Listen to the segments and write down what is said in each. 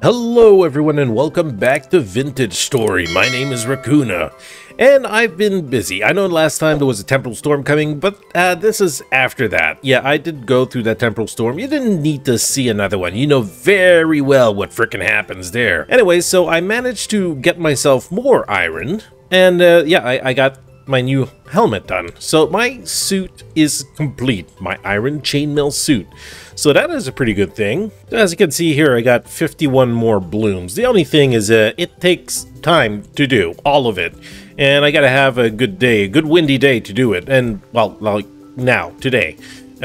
Hello everyone and welcome back to Vintage Story. My name is Rakoona, and I've been busy. I know last time there was a temporal storm coming, but uh, this is after that. Yeah, I did go through that temporal storm. You didn't need to see another one. You know very well what frickin' happens there. Anyway, so I managed to get myself more iron, and uh, yeah, I, I got my new helmet done. So my suit is complete, my iron chainmail suit. So that is a pretty good thing. As you can see here, I got 51 more blooms. The only thing is uh, it takes time to do, all of it. And I gotta have a good day, a good windy day to do it. And, well, like now, today,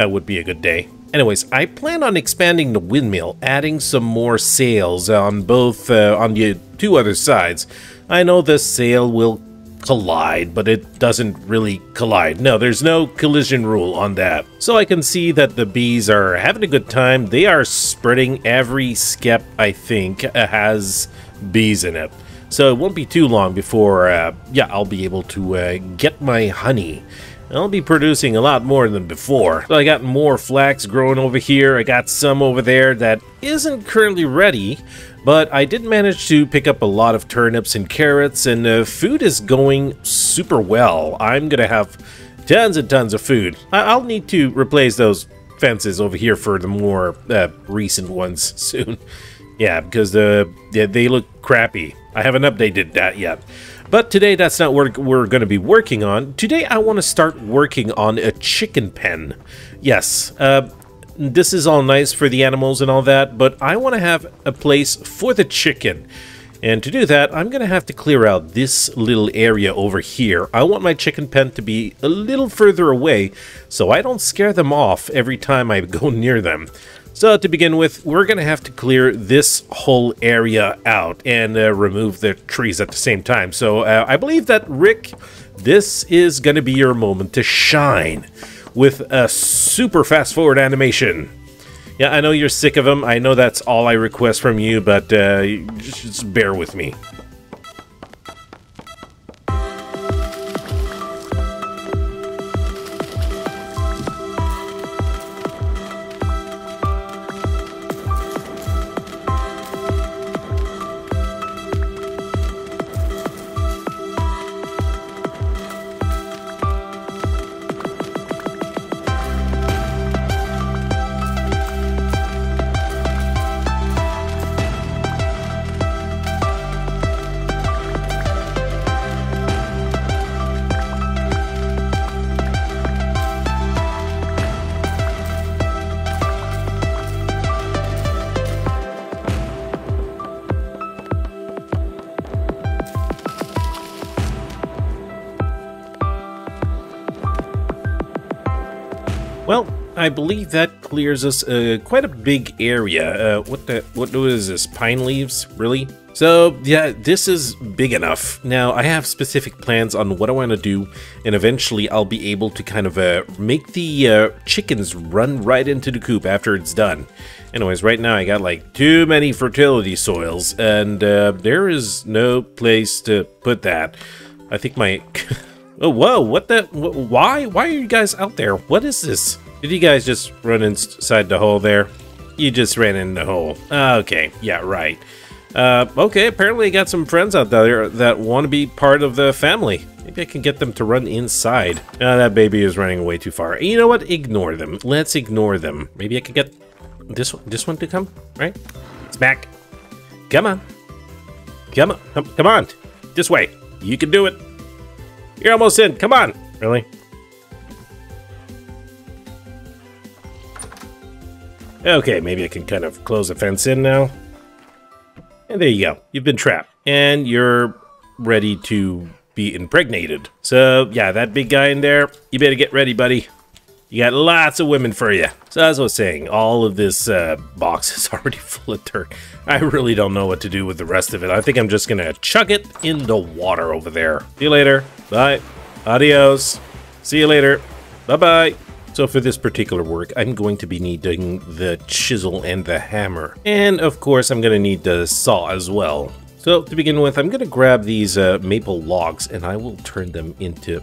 uh, would be a good day. Anyways, I plan on expanding the windmill, adding some more sails on both, uh, on the two other sides. I know the sail will collide, but it doesn't really collide. No, there's no collision rule on that. So I can see that the bees are having a good time. They are spreading every skep, I think, has bees in it. So it won't be too long before, uh, yeah, I'll be able to uh, get my honey. I'll be producing a lot more than before. So I got more flax growing over here. I got some over there that isn't currently ready, but I did manage to pick up a lot of turnips and carrots, and uh, food is going super well. I'm gonna have tons and tons of food. I will need to replace those fences over here for the more uh, recent ones soon. yeah, because yeah, they look crappy. I haven't updated that yet. But today, that's not what we're going to be working on. Today, I want to start working on a chicken pen. Yes, uh, this is all nice for the animals and all that, but I want to have a place for the chicken. And to do that, I'm going to have to clear out this little area over here. I want my chicken pen to be a little further away so I don't scare them off every time I go near them. So to begin with, we're going to have to clear this whole area out and uh, remove the trees at the same time. So uh, I believe that, Rick, this is going to be your moment to shine with a super fast forward animation. Yeah, I know you're sick of them. I know that's all I request from you, but uh, just bear with me. Well, I believe that clears us uh, quite a big area. Uh, what the? What is this? Pine leaves? Really? So yeah, this is big enough. Now I have specific plans on what I want to do, and eventually I'll be able to kind of uh, make the uh, chickens run right into the coop after it's done. Anyways, right now I got like too many fertility soils, and uh, there is no place to put that. I think my Oh, whoa, what the? Wh why? Why are you guys out there? What is this? Did you guys just run inside the hole there? You just ran in the hole. Okay, yeah, right. Uh, okay, apparently I got some friends out there that want to be part of the family. Maybe I can get them to run inside. Uh, that baby is running way too far. You know what? Ignore them. Let's ignore them. Maybe I could get this one, this one to come, right? It's back. Come on. Come on. Come on. This way. You can do it. You're almost in. Come on. Really? Okay, maybe I can kind of close the fence in now. And there you go. You've been trapped. And you're ready to be impregnated. So, yeah, that big guy in there, you better get ready, buddy. You got lots of women for you. So as I was saying, all of this uh, box is already full of dirt. I really don't know what to do with the rest of it. I think I'm just gonna chuck it in the water over there. See you later. Bye. Adios. See you later. Bye-bye. So for this particular work, I'm going to be needing the chisel and the hammer. And of course, I'm going to need the saw as well. So to begin with, I'm going to grab these uh, maple logs and I will turn them into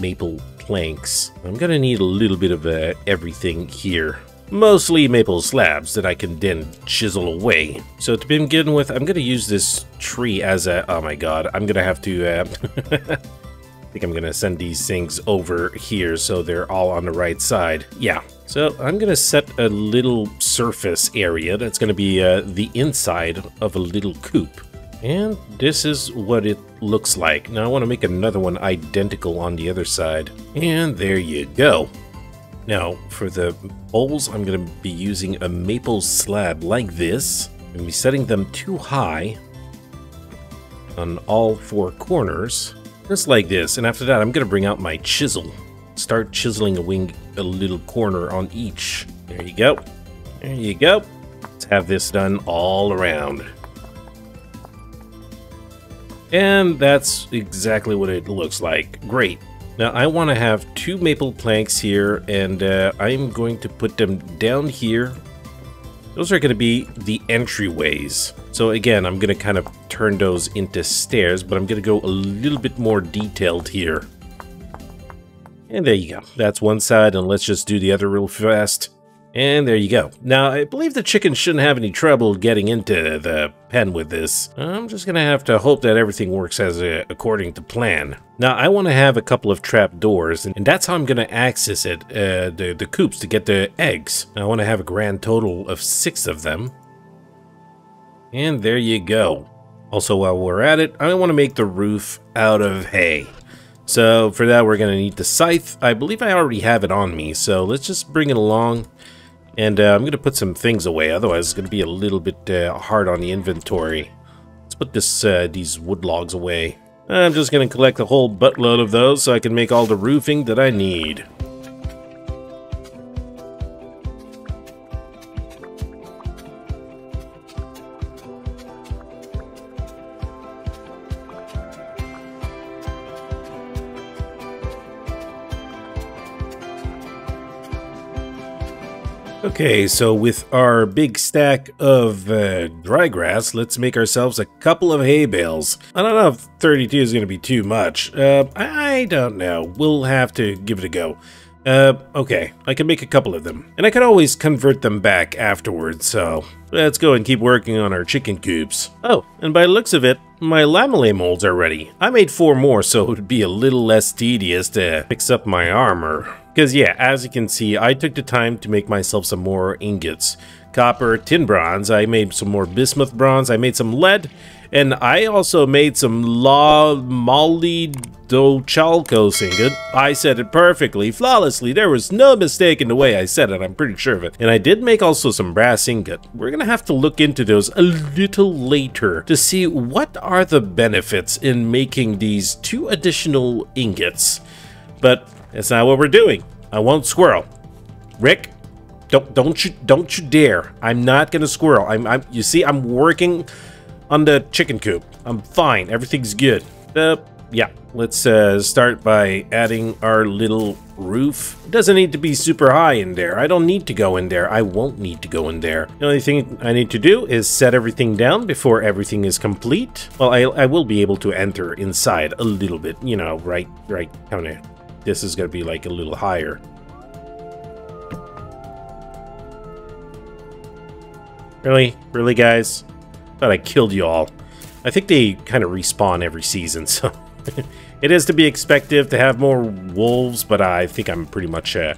maple planks. I'm gonna need a little bit of uh, everything here. mostly maple slabs that I can then chisel away. So to begin with, I'm going to use this tree as a... Oh my god, I'm going to have to... Uh, I think I'm to send these things over here so they're all on the right side. Yeah. So I'm to set a little surface area that's to be uh, the inside of a little coop. And this is what it looks like. Now I want to make another one identical on the other side. And there you go. Now, for the bowls, I'm going to be using a maple slab like this. I'm going to be setting them too high on all four corners, just like this. And after that, I'm to bring out my chisel. Start chiseling a wing, a little corner on each. There you go. There you go. Let's have this done all around. And that's exactly what it looks like. Great. Now I want to have two maple planks here and uh, I'm going to put them down here. Those are going to be the entryways. So again, I'm going to kind of turn those into stairs, but I'm going to go a little bit more detailed here. And there you go. That's one side, and let's just do the other real fast. And there you go. Now, I believe the chicken shouldn't have any trouble getting into the pen with this. I'm just to have to hope that everything works as a, according to plan. Now, I want to have a couple of trap doors, and that's how I'm to access it, uh, the, the coops, to get the eggs. I want to have a grand total of six of them. And there you go. Also, while we're at it, I want to make the roof out of hay. So for that, we're going to need the scythe. I believe I already have it on me, so let's just bring it along. And uh, I'm going to put some things away, otherwise it's going to be a little bit uh, hard on the inventory. Let's put this uh, these wood logs away. I'm just going to collect a whole buttload of those so I can make all the roofing that I need. Okay, so with our big stack of uh, dry grass, let's make ourselves a couple of hay bales. I don't know if 32 is going to be too much. Uh, I don't know. We'll have to give it a go. Uh, okay, I can make a couple of them. And I can always convert them back afterwards, so let's go and keep working on our chicken coops. Oh, and by the looks of it, my lamellar molds are ready. I made four more, so it would be a little less tedious to fix up my armor. Because yeah, as you can see, I took the time to make myself some more ingots. Copper, tin bronze, I made some more bismuth bronze, I made some lead, and I also made some La Molly Dochalco ingot. I said it perfectly, flawlessly, there was no mistake in the way I said it, I'm pretty sure of it. And I did make also some brass ingot. We're gonna have to look into those a little later to see what are the benefits in making these two additional ingots. But that's not what we're doing. I won't squirrel. Rick, don't don't you don't you dare. I'm not gonna squirrel. I'm, I'm you see I'm working on the chicken coop. I'm fine. Everything's good. Uh, yeah, let's uh, start by adding our little roof. It doesn't need to be super high in there. I don't need to go in there. I won't need to go in there. The only thing I need to do is set everything down before everything is complete. Well, I, I will be able to enter inside a little bit, you know, right, right, kind of this is going to be like a little higher. Really? Really, guys? Thought I killed you all. I think they kind of respawn every season, so... it is to be expected to have more wolves, but I think I'm pretty much uh,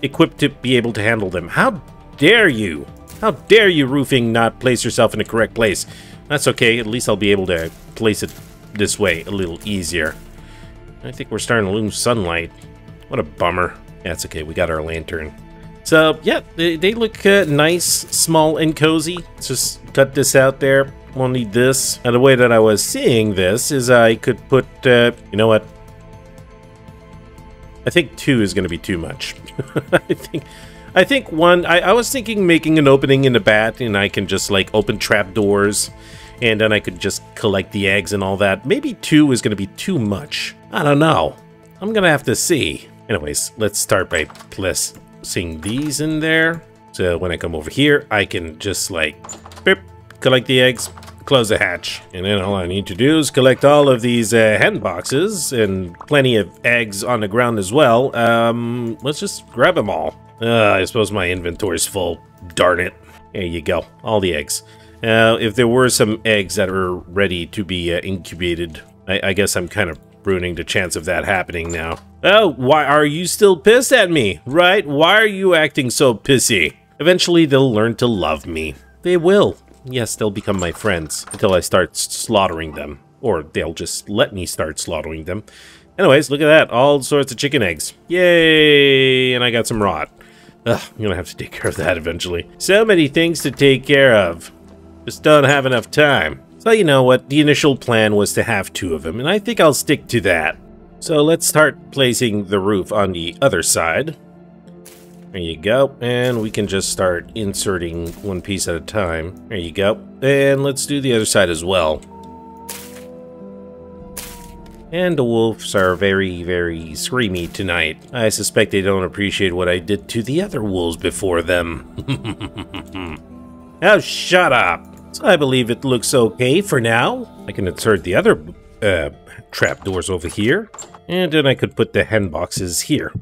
equipped to be able to handle them. How dare you? How dare you, roofing, not place yourself in the correct place? That's okay, at least I'll be able to place it this way a little easier. I think we're starting to lose sunlight. What a bummer. That's okay, we got our lantern. So, yeah, they, they look uh, nice, small, and cozy. Let's just cut this out there. Won't need this. Now, the way that I was seeing this is I could put, uh, you know what? I think two is going to be too much. I think... I think one, I, I was thinking making an opening in the bat and I can just like open trap doors and then I could just collect the eggs and all that. Maybe two is going to be too much. I don't know. I'm going to have to see. Anyways, let's start by placing these in there. So when I come over here, I can just like, beep, collect the eggs, close the hatch. And then all I need to do is collect all of these uh, hen boxes and plenty of eggs on the ground as well. Um, let's just grab them all. Uh, I suppose my inventory's full. Darn it. There you go. All the eggs. Uh, if there were some eggs that are ready to be uh, incubated, I, I guess I'm kind of ruining the chance of that happening now. Oh, why are you still pissed at me? Right? Why are you acting so pissy? Eventually, they'll learn to love me. They will. Yes, they'll become my friends until I start slaughtering them. Or they'll just let me start slaughtering them. Anyways, look at that. All sorts of chicken eggs. Yay! And I got some rot. Ugh, I'm gonna have to take care of that eventually. So many things to take care of. Just don't have enough time. So you know what, the initial plan was to have two of them, and I think I'll stick to that. So let's start placing the roof on the other side. There you go, and we can just start inserting one piece at a time. There you go, and let's do the other side as well. And the wolves are very, very screamy tonight. I suspect they don't appreciate what I did to the other wolves before them. oh, shut up! So I believe it looks okay for now. I can insert the other uh, trapdoors over here. And then I could put the hen boxes here.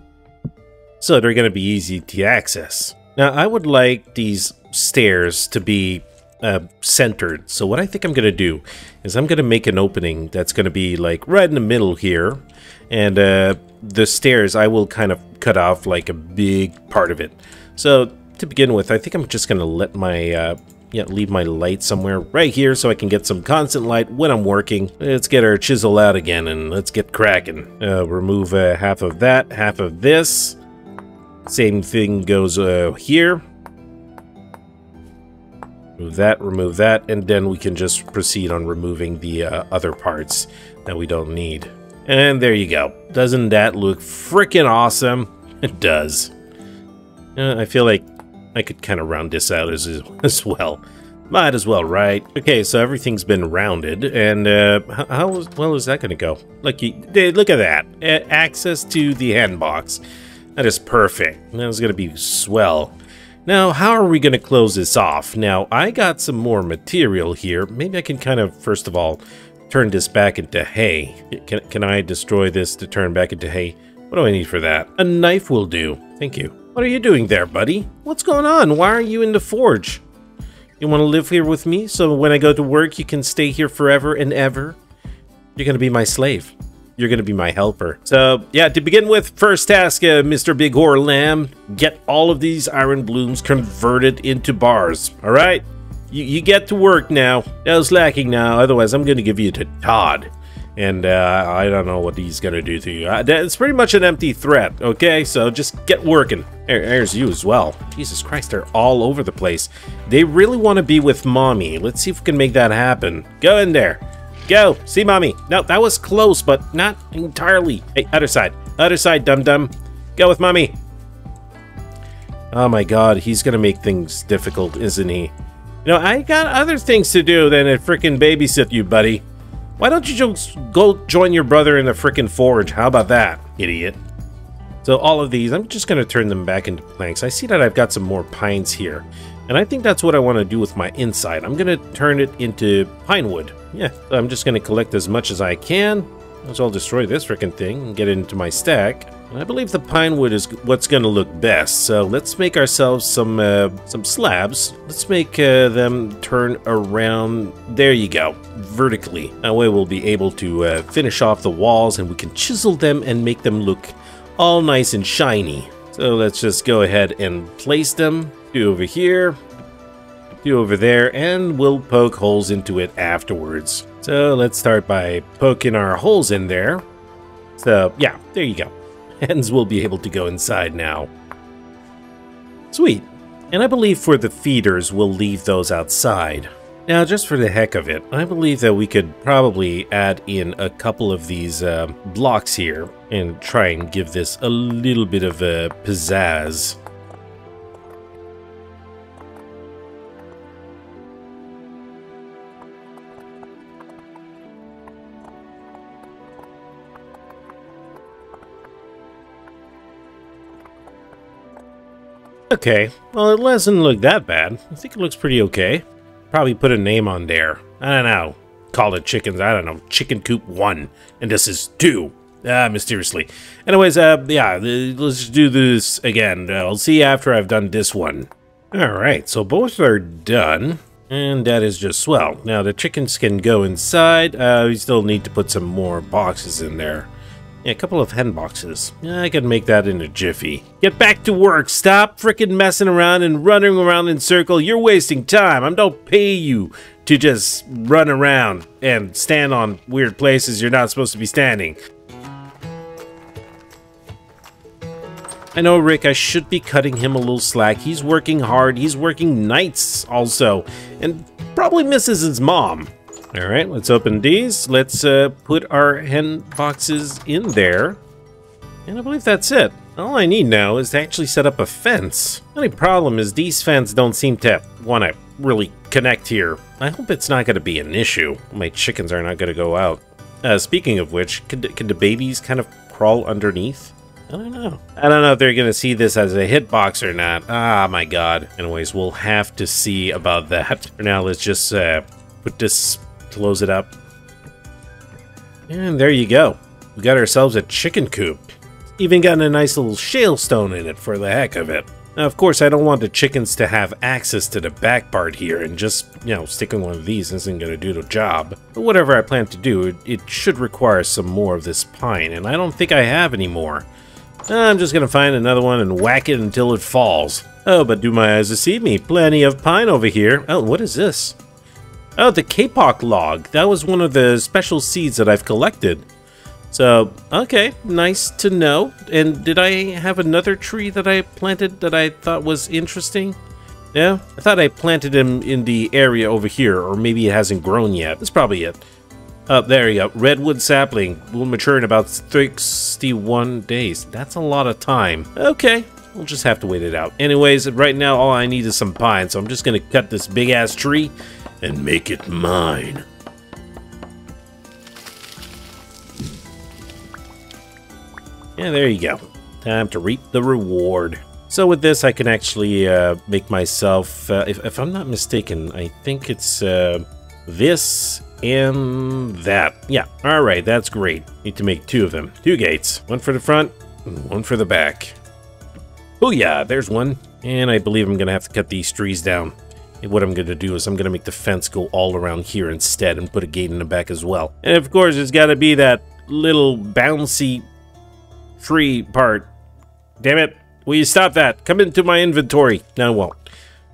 So they're going to be easy to access. Now, I would like these stairs to be uh, centered. So what I think I'm going to do is I'm going to make an opening that's going to be like right in the middle here. And uh, the stairs, I will kind of cut off like a big part of it. So to begin with, I think I'm just going to let my, uh, yeah, leave my light somewhere right here so I can get some constant light when I'm working. Let's get our chisel out again and let's get cracking. Uh, remove uh, half of that, half of this. Same thing goes uh, here. Remove that, remove that, and then we can just proceed on removing the uh, other parts that we don't need. And there you go. Doesn't that look freaking awesome? It does. Uh, I feel like I could kind of round this out as, as well. Might as well, right? Okay, so everything's been rounded, and uh, how well is that going to go? Look, look at that. Access to the hen box. That is perfect. That is going to be swell. Now, how are we going to close this off? Now, I got some more material here. Maybe I can kind of, first of all, turn this back into hay. Can, can I destroy this to turn back into hay? What do I need for that? A knife will do. Thank you. What are you doing there, buddy? What's going on? Why are you in the forge? You want to live here with me so when I go to work you can stay here forever and ever? You're going to be my slave you're going to be my helper. So, yeah, to begin with, first task, uh, Mr. Big Whore Lamb, get all of these iron blooms converted into bars, all right? You, you get to work now. That was lacking now, otherwise I'm going to give you to Todd. And uh, I don't know what he's to do to you. Uh, it's pretty much an empty threat, okay? So just get working. There, there's you as well. Jesus Christ, they're all over the place. They really want to be with Mommy. Let's see if we can make that happen. Go in there. Go! See mommy! No, that was close, but not entirely. Hey, other side. Other side, dum-dum. Go with mommy! Oh my god, he's gonna make things difficult, isn't he? You know, I got other things to do than to frickin' babysit you, buddy. Why don't you just go join your brother in the frickin' forge? How about that, idiot? So all of these, I'm just going to turn them back into planks. I see that I've got some more pines here. And I think that's what I want to do with my inside. I'm going to turn it into pine wood. Yeah, I'm just going to collect as much as I can. So I'll destroy this freaking thing and get it into my stack. I believe the pine wood is what's going to look best. So let's make ourselves some uh, some slabs. Let's make uh, them turn around. There you go, vertically. That way we'll be able to uh, finish off the walls and we can chisel them and make them look all nice and shiny. So let's just go ahead and place them. Do over here, do over there, and we'll poke holes into it afterwards. So let's start by poking our holes in there. So yeah, there you go. Hens will be able to go inside now. Sweet. And I believe for the feeders, we'll leave those outside. Now, just for the heck of it, I believe that we could probably add in a couple of these uh, blocks here and try and give this a little bit of a pizzazz. Okay, well it doesn't look that bad. I think it looks pretty okay. probably put a name on there. I don't know. Call it chickens. I don't know. Chicken Coop 1. And this is 2. Ah, mysteriously. Anyways, uh, yeah, let's do this again. I'll see after I've done this one. Alright, so both are done. And that is just swell. Now the chickens can go inside. Uh, we still need to put some more boxes in there. Yeah, a couple of hen boxes. I can make that in a jiffy. Get back to work. Stop freaking messing around and running around in circle. You're wasting time. I don't pay you to just run around and stand on weird places you're not supposed to be standing. I know, Rick, I should be cutting him a little slack. He's working hard. He's working nights also. And probably misses his mom. All right, let's open these. Let's uh, put our hen boxes in there. And I believe that's it. All I need now is to actually set up a fence. Only problem is these fence don't seem to want to really connect here. I hope it's not going to be an issue. My chickens are not going to go out. Uh, speaking of which, could, could the babies kind of crawl underneath? I don't know. I don't know if they're going to see this as a hitbox or not. Ah, my god. Anyways, we'll have to see about that. For now, let's just uh, put this close it up. And there you go. We got ourselves a chicken coop. Even got a nice little shale stone in it for the heck of it. Now, of course, I don't want the chickens to have access to the back part here, and just, you know, sticking one of these isn't going to do the job. But whatever I plan to do, it, it should require some more of this pine, and I don't think I have any more. I'm just going to find another one and whack it until it falls. Oh, but do my eyes deceive me? Plenty of pine over here. Oh, what is this? Oh, the kapok log. That was one of the special seeds that I've collected. So, okay, nice to know. And did I have another tree that I planted that I thought was interesting? Yeah, I thought I planted him in the area over here, or maybe it hasn't grown yet. That's probably it. Oh, there you go. Redwood sapling will mature in about 61 days. That's a lot of time. Okay, we'll just have to wait it out. Anyways, right now all I need is some pine, so I'm just going to cut this big-ass tree and make it mine. Yeah, there you go. Time to reap the reward. So with this, I can actually uh, make myself, uh, if, if, I'm not mistaken, I think it's uh, this and that. Yeah, all right, that's great. Need to make two of them. Two gates. One for the front, one for the back. Oh yeah, there's one. And I believe I'm to have to cut these trees down what I'm going to do is I'm going to make the fence go all around here instead and put a gate in the back as well. And of course, it's got to be that little bouncy tree part. Damn it. Will you stop that? Come into my inventory. No, I won't.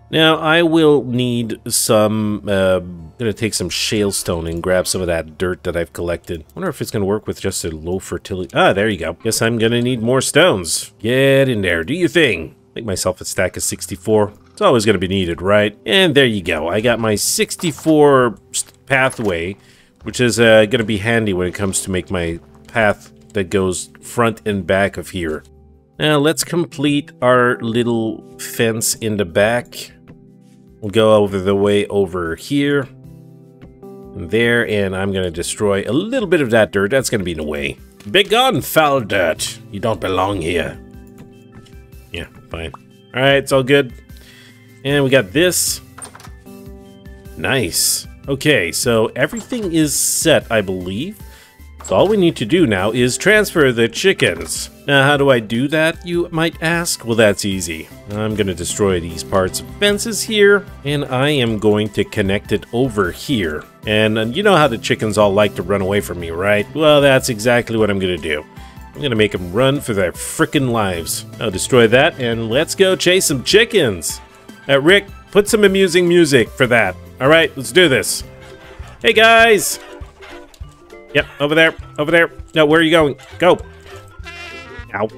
Now, I will need some, uh, I'm going to take some shale stone and grab some of that dirt that I've collected. wonder if it's going to work with just a low fertility. Ah, there you go. Guess I'm going to need more stones. Get in there. Do your thing. Make myself a stack of 64. It's always going to be needed, right? And there you go. I got my 64 pathway, which is uh, going to be handy when it comes to make my path that goes front and back of here. Now let's complete our little fence in the back. We'll go over the way over here. And there, and I'm to destroy a little bit of that dirt. That's to be in the way. Begone, foul dirt. You don't belong here. Yeah, fine. Alright, it's all good. And we got this. Nice. Okay, so everything is set, I believe. So all we need to do now is transfer the chickens. Now, how do I do that, you might ask? Well, that's easy. I'm going to destroy these parts of fences here, and I am going to connect it over here. And, and you know how the chickens all like to run away from me, right? Well, that's exactly what I'm going to do. I'm going to make them run for their frickin' lives. I'll destroy that, and let's go chase some chickens. Uh, Rick, put some amusing music for that. All right, let's do this. Hey, guys. Yep, over there, over there. No, where are you going? Go. Ow.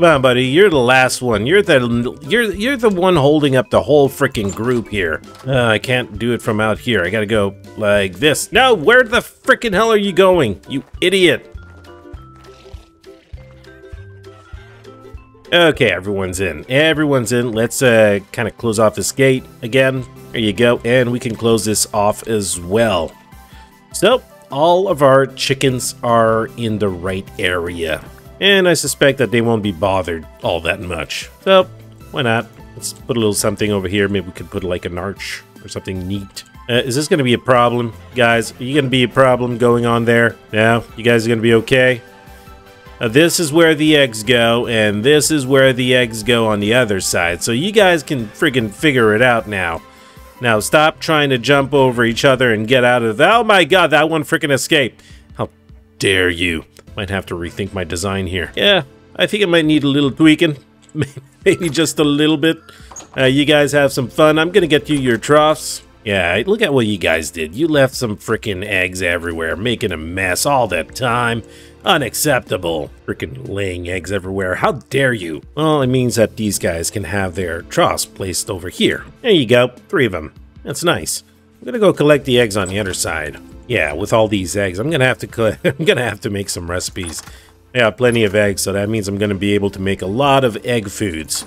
Come on, buddy. You're the last one. You're the you're you're the one holding up the whole freaking group here. Uh, I can't do it from out here. I gotta go like this. No, where the freaking hell are you going? You idiot. Okay, everyone's in. Everyone's in. Let's uh, kind of close off this gate again. There you go. And we can close this off as well. So, all of our chickens are in the right area. And I suspect that they won't be bothered all that much. So, why not? Let's put a little something over here. Maybe we could put like an arch or something neat. Uh, is this going to be a problem, guys? Are you going to be a problem going on there? Yeah? You guys are going to be okay? Uh, this is where the eggs go, and this is where the eggs go on the other side. So you guys can freaking figure it out now. Now stop trying to jump over each other and get out of the- Oh my god, that one freaking escaped. How dare you. Might have to rethink my design here. Yeah, I think it might need a little tweaking. Maybe just a little bit. Uh, you guys have some fun. I'm gonna get you your troughs. Yeah, look at what you guys did. You left some freaking eggs everywhere, making a mess all the time. Unacceptable. Freaking laying eggs everywhere. How dare you? Well, it means that these guys can have their troughs placed over here. There you go. Three of them. That's nice. I'm gonna go collect the eggs on the other side. Yeah, with all these eggs, I'm gonna have to I'm gonna have to make some recipes. Yeah, plenty of eggs, so that means I'm gonna be able to make a lot of egg foods.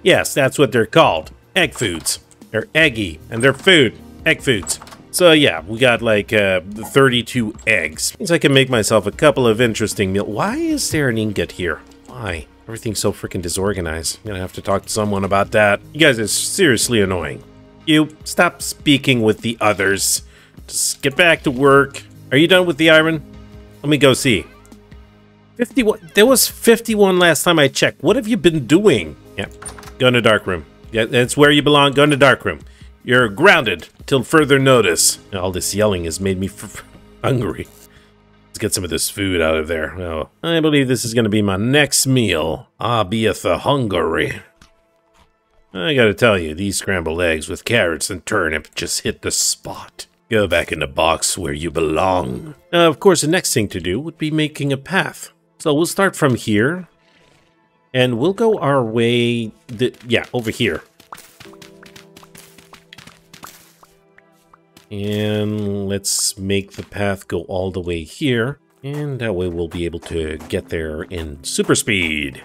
Yes, that's what they're called. Egg foods. They're eggy, and they're food. Egg foods. So yeah, we got like uh, 32 eggs. Means I can make myself a couple of interesting meals. Why is there an ingot here? Why? Everything's so freaking disorganized. I'm gonna have to talk to someone about that. You guys are seriously annoying. You, stop speaking with the others. Just get back to work. Are you done with the iron? Let me go see. 51. There was 51 last time I checked. What have you been doing? Yeah, go in the dark room. Yeah, that's where you belong. Go in the dark room. You're grounded till further notice. All this yelling has made me hungry. Let's get some of this food out of there. Oh, I believe this is going to be my next meal. I beeth a hungry. I gotta tell you, these scrambled eggs with carrots and turnip just hit the spot. Go back in the box where you belong. Of course, the next thing to do would be making a path. So we'll start from here. And we'll go our way... yeah, over here. And let's make the path go all the way here. And that way we'll be able to get there in super speed.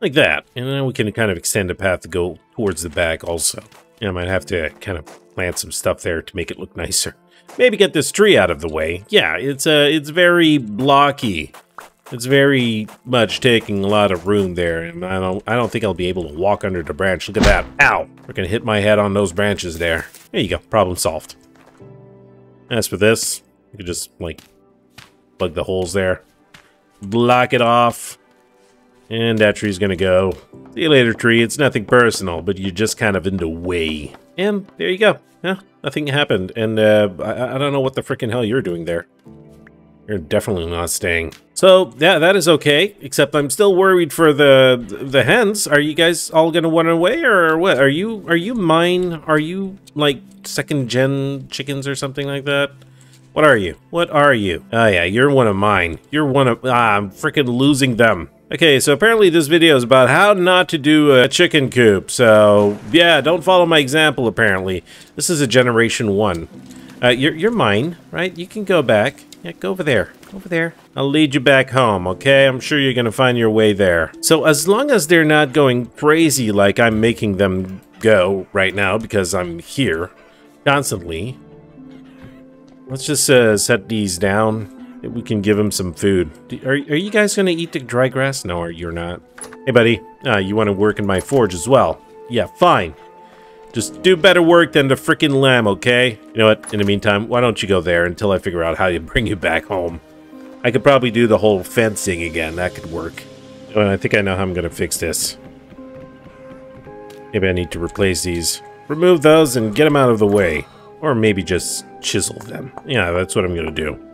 Like that. And then we can kind of extend the path to go towards the back also. And I might have to kind of plant some stuff there to make it look nicer. Maybe get this tree out of the way. Yeah, it's uh, it's very blocky. It's very much taking a lot of room there, and I don't I don't think I'll be able to walk under the branch. Look at that. Ow! We're gonna hit my head on those branches there. There you go. Problem solved. As for this, you can just, like, plug the holes there. Block it off. And that tree's gonna go. See you later, tree. It's nothing personal, but you're just kind of in the way. And there you go. Yeah, nothing happened. And uh, I, I don't know what the freaking hell you're doing there. You're definitely not staying. So, yeah, that is okay. Except I'm still worried for the the hens. Are you guys all gonna run away or what? Are you are you mine? Are you like second gen chickens or something like that? What are you? What are you? Oh yeah, you're one of mine. You're one of ah, I'm freaking losing them. Okay, so apparently this video is about how not to do a chicken coop. So, yeah, don't follow my example, apparently. This is a Generation 1. Uh, you're, you're mine, right? You can go back. Yeah, go over there. Over there. I'll lead you back home, okay? I'm sure you're gonna find your way there. So as long as they're not going crazy like I'm making them go right now because I'm here constantly, let's just uh, set these down we can give him some food. Are, are you guys going to eat the dry grass? No, you're not. Hey, buddy. Uh, you want to work in my forge as well? Yeah, fine. Just do better work than the freaking lamb, okay? You know what? In the meantime, why don't you go there until I figure out how to bring you back home? I could probably do the whole fencing again. That could work. Oh, I think I know how I'm going to fix this. Maybe I need to replace these. Remove those and get them out of the way. Or maybe just chisel them. Yeah, that's what I'm going to do.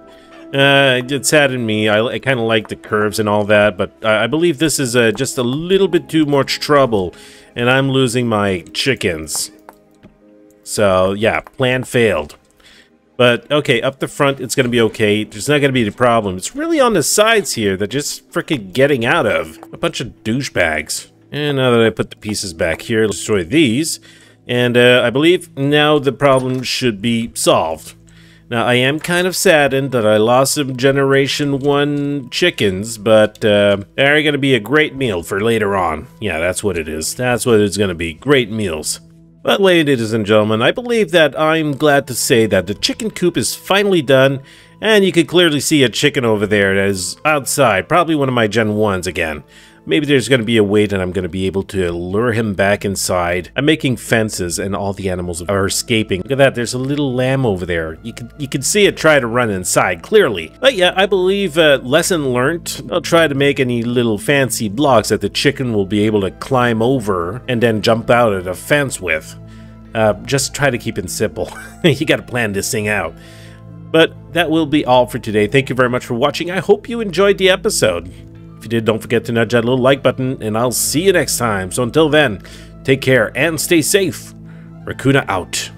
Uh, it saddened me. I, I kind of like the curves and all that, but I, I believe this is uh, just a little bit too much trouble, and I'm losing my chickens. So, yeah, plan failed. But, okay, up the front, it's going to be okay. There's not going to be the problem. It's really on the sides here that just freaking getting out of. A bunch of douchebags. And now that I put the pieces back here, destroy these. And uh, I believe now the problem should be solved. Now, I am kind of saddened that I lost some Generation 1 chickens, but uh, they're going to be a great meal for later on. Yeah, that's what it is. That's what it's going to be. Great meals. But ladies and gentlemen, I believe that I'm glad to say that the chicken coop is finally done, and you can clearly see a chicken over there that is outside, probably one of my Gen 1s again. Maybe there's going to be a way that I'm going to be able to lure him back inside. I'm making fences and all the animals are escaping. Look at that, there's a little lamb over there. You can, you can see it try to run inside, clearly. But yeah, I believe uh, lesson learned. I'll try to make any little fancy blocks that the chicken will be able to climb over and then jump out of the fence with. Uh, just try to keep it simple. you got to plan this thing out. But that will be all for today. Thank you very much for watching. I hope you enjoyed the episode. If you did, don't forget to nudge that little like button, and I'll see you next time. So until then, take care and stay safe. Rakoona out.